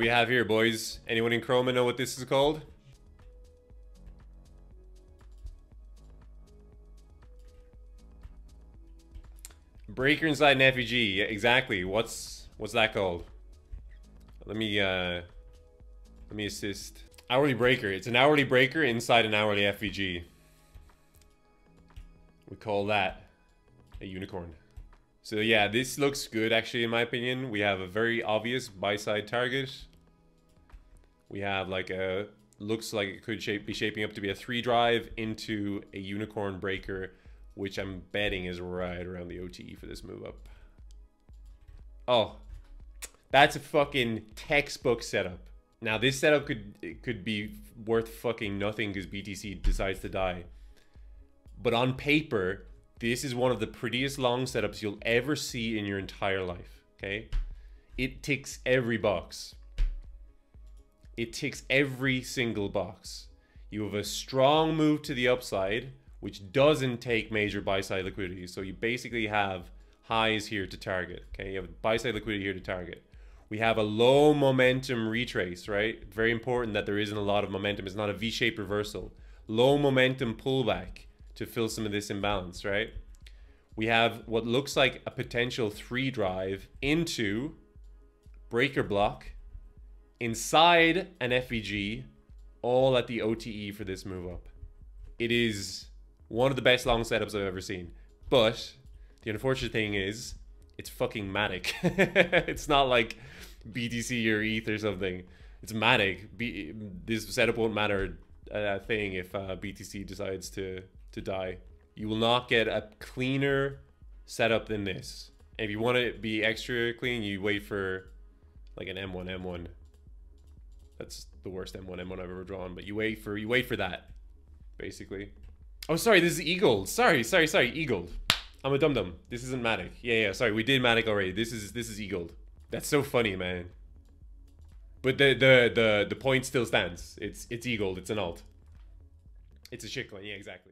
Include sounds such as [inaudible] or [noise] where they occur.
we have here, boys? Anyone in Chroma know what this is called? Breaker inside an FVG. Yeah, exactly. What's what's that called? Let me uh let me assist. Hourly breaker. It's an hourly breaker inside an hourly FVG. We call that a unicorn. So yeah, this looks good actually in my opinion. We have a very obvious buy side target. We have like a looks like it could shape, be shaping up to be a three drive into a unicorn breaker, which I'm betting is right around the OTE for this move up. Oh, that's a fucking textbook setup. Now this setup could could be worth fucking nothing because BTC decides to die. But on paper, this is one of the prettiest long setups you'll ever see in your entire life. Okay, it ticks every box. It ticks every single box. You have a strong move to the upside, which doesn't take major buy side liquidity. So you basically have highs here to target. Okay, you have buy side liquidity here to target we have a low momentum retrace, right? Very important that there isn't a lot of momentum. It's not a V-shaped reversal. Low momentum pullback to fill some of this imbalance, right? We have what looks like a potential three drive into breaker block inside an FVG, all at the OTE for this move up. It is one of the best long setups I've ever seen. But the unfortunate thing is, it's fucking Matic. [laughs] it's not like BTC or ETH or something. It's Matic. B- this setup won't matter a thing if uh, BTC decides to to die. You will not get a cleaner setup than this. And if you want to be extra clean, you wait for like an M1 M1. That's the worst M1 M1 I've ever drawn, but you wait for you wait for that, basically. Oh, sorry, this is Eagle. Sorry, sorry, sorry, Eagle. I'm a dum dum. This isn't Matic. Yeah, yeah. Sorry, we did Matic already. This is this is Eagle. That's so funny, man. But the the the the point still stands. It's it's Eagle. It's an alt. It's a shitcoin. Yeah, exactly.